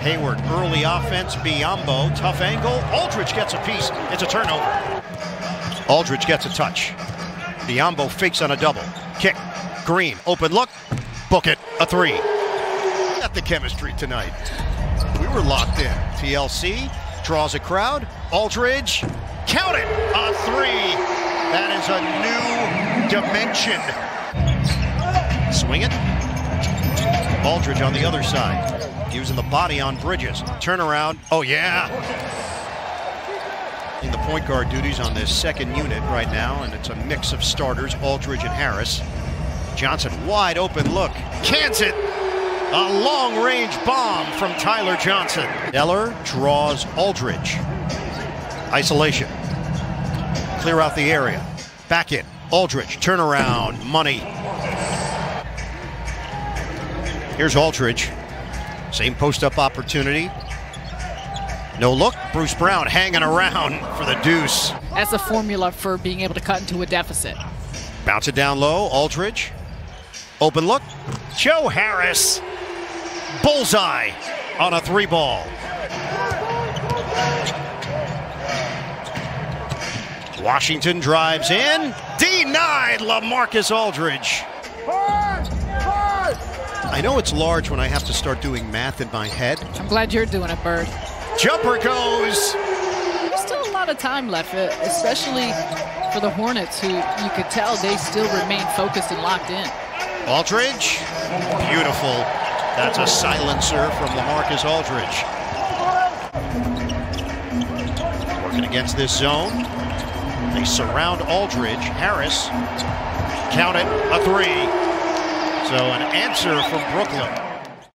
Hayward, early offense, Biyombo, tough angle. Aldridge gets a piece. It's a turnover. Aldridge gets a touch. Biyombo fakes on a double. Kick. Green, open look. Book it. A three. Got the chemistry tonight. We were locked in. TLC draws a crowd. Aldridge, count it. A three. That is a new dimension. Swing it. Aldridge on the other side. Using the body on Bridges. Turnaround. Oh, yeah. In the point guard duties on this second unit right now, and it's a mix of starters, Aldridge and Harris. Johnson, wide open look. Cans it. A long range bomb from Tyler Johnson. Zeller draws Aldridge. Isolation. Clear out the area. Back in. Aldridge. Turnaround. Money. Here's Aldridge. Same post up opportunity. No look. Bruce Brown hanging around for the deuce. That's a formula for being able to cut into a deficit. Bounce it down low. Aldridge. Open look. Joe Harris. Bullseye on a three ball. Washington drives in. Denied LaMarcus Aldridge. I know it's large when I have to start doing math in my head. I'm glad you're doing it, Bird. Jumper goes. There's still a lot of time left, uh, especially for the Hornets, who you could tell they still remain focused and locked in. Aldridge. Beautiful. That's a silencer from LaMarcus Aldridge. Working against this zone. They surround Aldridge. Harris. Count it. A three. So an answer from Brooklyn.